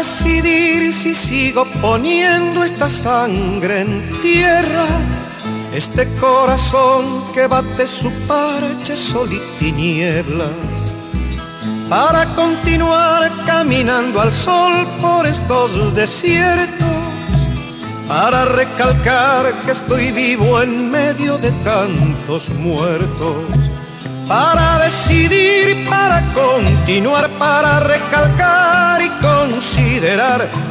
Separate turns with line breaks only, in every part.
decidir si sigo poniendo esta sangre en tierra, este corazón que bate su parche sol y tinieblas, para continuar caminando al sol por estos desiertos, para recalcar que estoy vivo en medio de tantos muertos. Para decidir, para continuar, para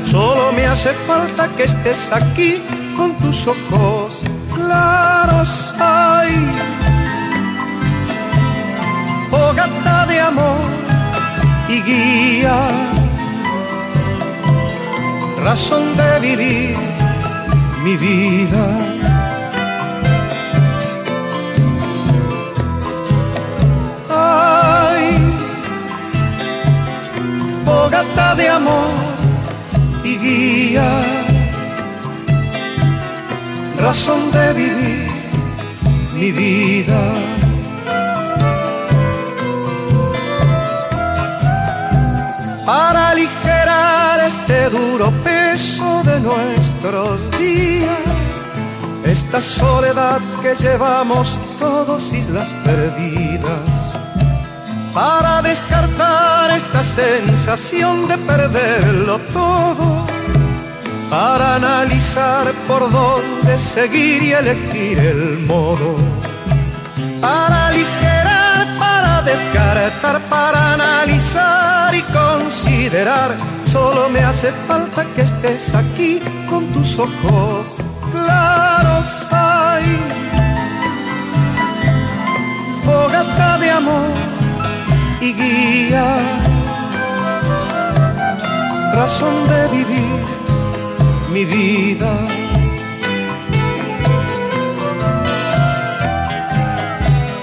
Solo me hace falta que estés aquí con tus ojos claros. Ay, fogata de amor y guía, razón de vivir mi vida guía, razón de vivir mi vida. Para aligerar este duro peso de nuestros días, esta soledad que llevamos todos islas perdidas para descartar esta sensación de perderlo todo, para analizar por dónde seguir y elegir el modo, para aligerar, para descartar, para analizar y considerar. Solo me hace falta que estés aquí con tus ojos claros. Hay fogata de amor y guía, razón de vivir mi vida.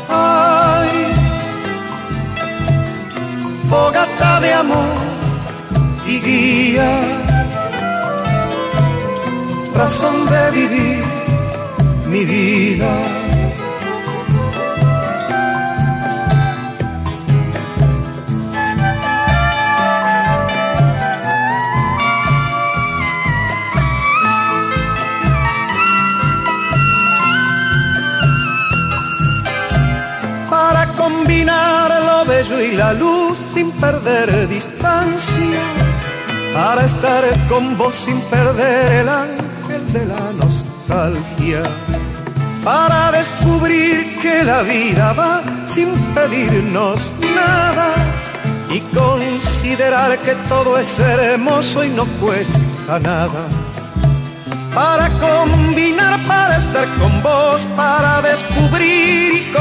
Ay, fogata de amor y guía, razón de vivir mi vida. Y la luz sin perder distancia, para estar con vos sin perder el ángel de la nostalgia, para descubrir que la vida va sin pedirnos nada y considerar que todo es hermoso y no cuesta nada para combinar, para estar con vos, para descubrir y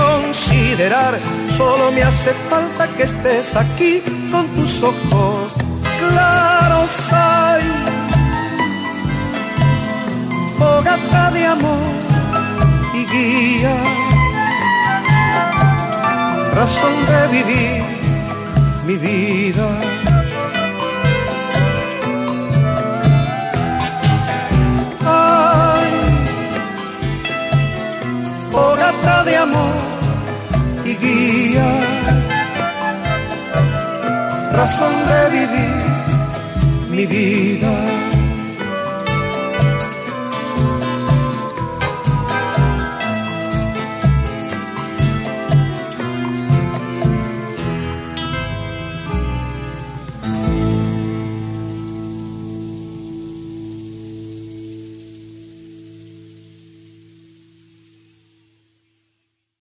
considerar. Solo me hace falta que estés aquí con tus ojos claros. Hay fogata de amor y guía, razón de vivir mi vida de amor guía, razón de vivir mi vida.